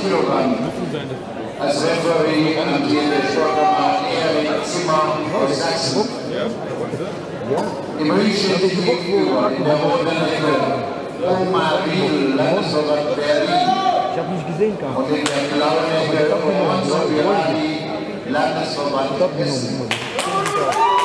Kilogramm. Als Referee der Sportkammer Erik Zimmer aus Sachsen. Im Ringstück gegenüber in der roten Ecke Oma Riedl, Landesverband Berlin. Ich habe nicht gesehen gehabt. Und in der blauen Ecke Landesverband Hessen.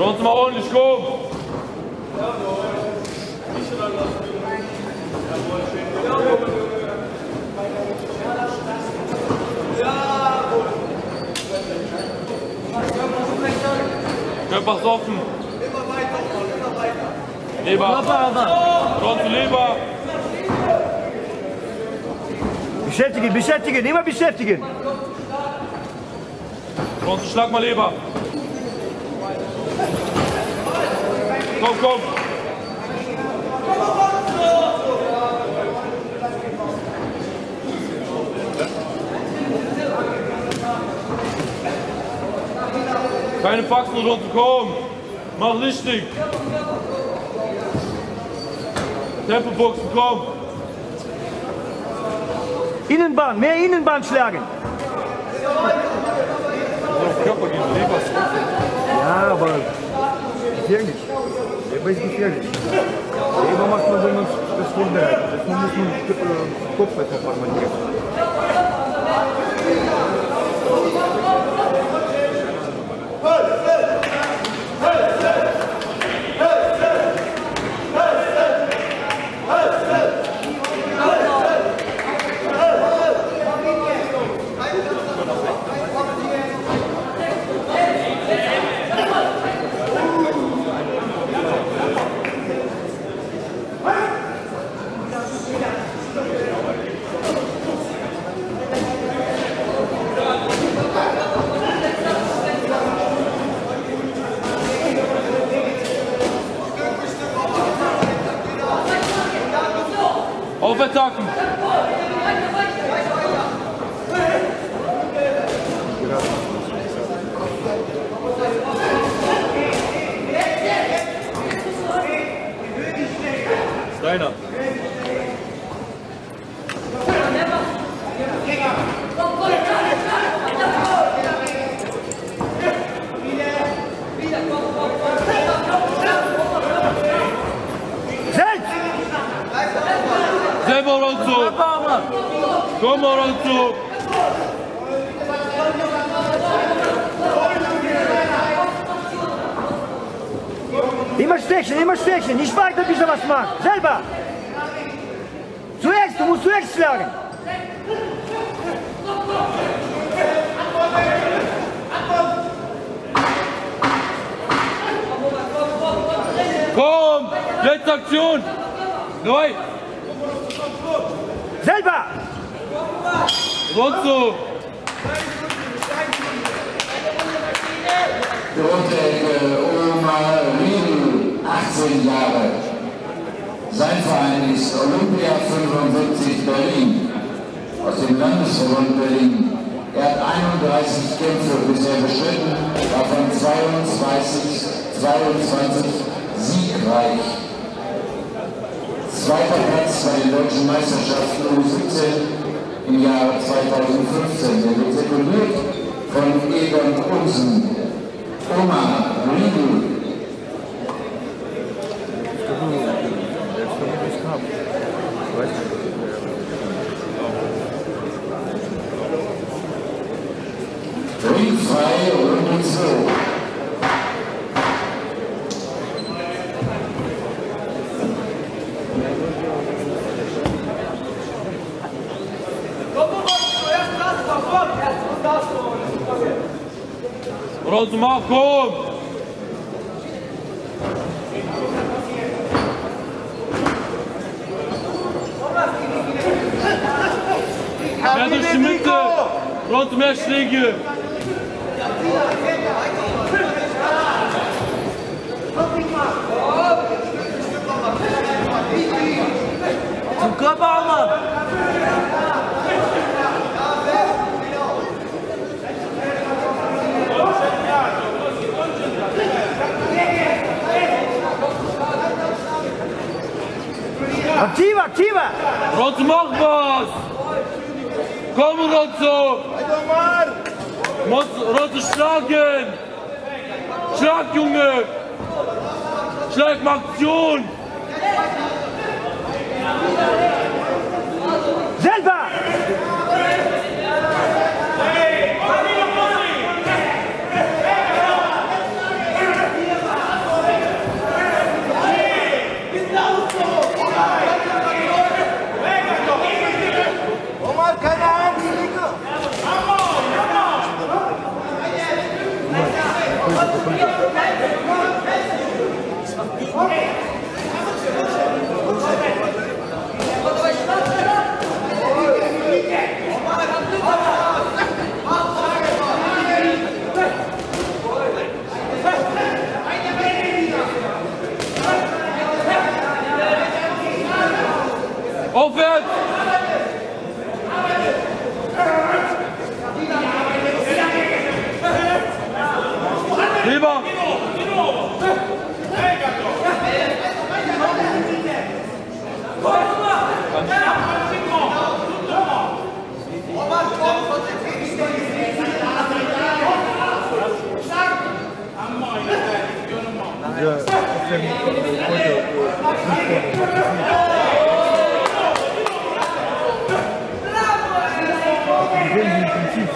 Rond maar ordentlich, komm! Körper ist offen. Leber. Rond zu Leber. Beschäftigen, beschäftigen, immer beschäftigen. Rond zu Schlag mal Leber. Kom, kom. Keine Fakten rondgekommen. Mach listig. Tempelbox kom. Innenbahn, mehr Innenbahn schlagen. Auf Körper gehen, Leberstoff. Aber gefährlich. Leber ist gefährlich. Leber macht man, wenn man das vorbereitet. Das muss man äh, Kopf besser formulieren. never talking Ronzo. Komm Ronzo. Immer stechen, immer stechen. Nicht weiter, bis er was macht. Selber! Zuerst, du musst zuerst schlagen. Komm. Letzte Aktion. Neu. Selber! Ronzo. Die rote Ecke Oma Riedl, 18 Jahre. Sein Verein ist Olympia 75 Berlin, aus dem Landesverband Berlin. Er hat 31 Kämpfe bisher bestritten, davon 22, 22 siegreich. Zweiter Platz bei den deutschen Meisterschaften U17 im Jahre 2015. Er wird sekundiert von Egon Unsen. Oma Riedl, ringfrei Runde 2. Bozmakum. Schmitte, Rotmeerschläge. Zum Körper, Mann! Aktiver, aktiver! Rotzo, mach was! Komm, Rotzo! Rotzo, Rotzo, schlagen! Schlag, Junge! Schlag, mach Aktion! Selber! de opstelling de Ik wil in principe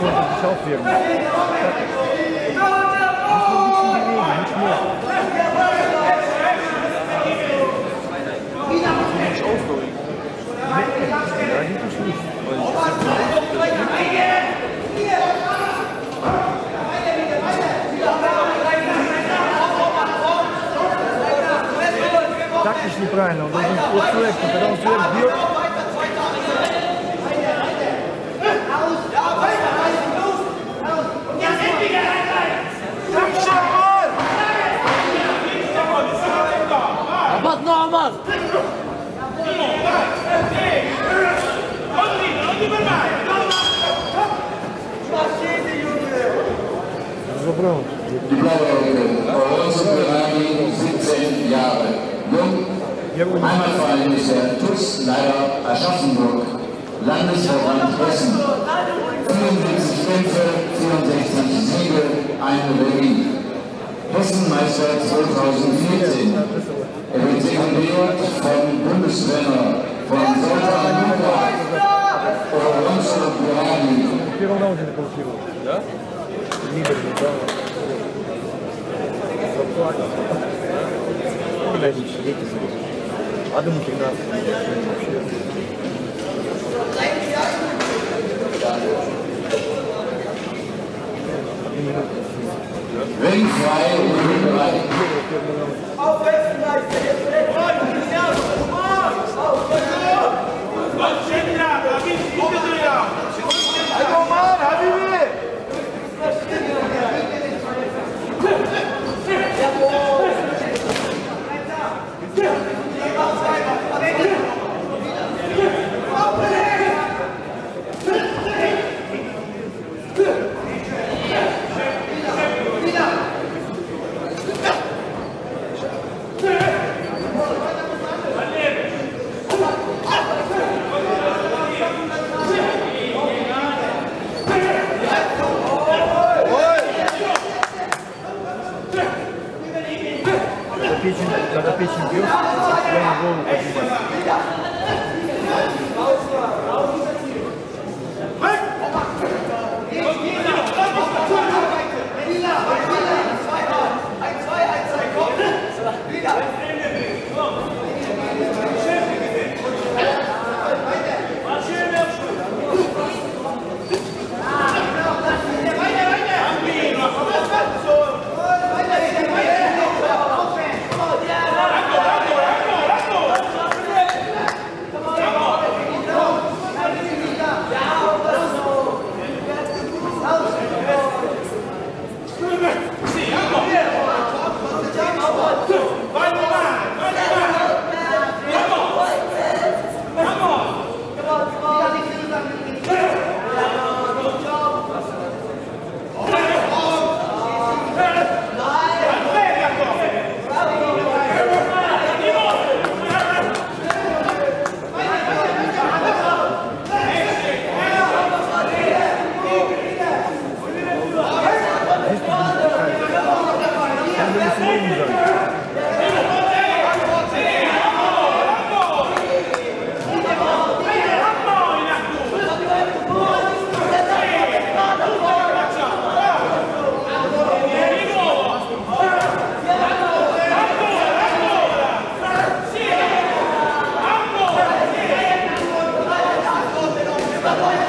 правильно, он должен вот слэш, но когда он слэш бьет, Аббас, ну Аббас! Разобрал. Jahre, 17 Jahre, jung Heimatverein ist der TUS leider Aschaffenburg, Landesverband Hessen. 74 Kämpfe, 64 Siege, ein Berlin. Hessenmeister 2014. Er wird sekundär vom Bundestrainer von Sultan Luka Oronso Burani. Ja? Vielleicht geht. 我都觉得。Come on.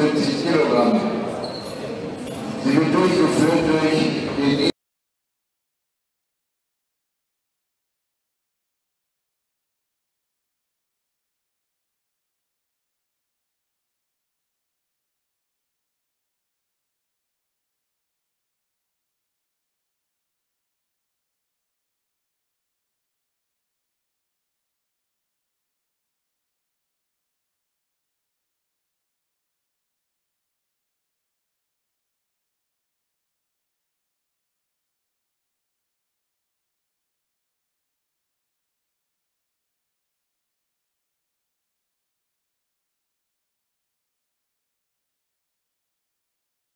150 Kilogramm. Sie wird durchgeführt durch den e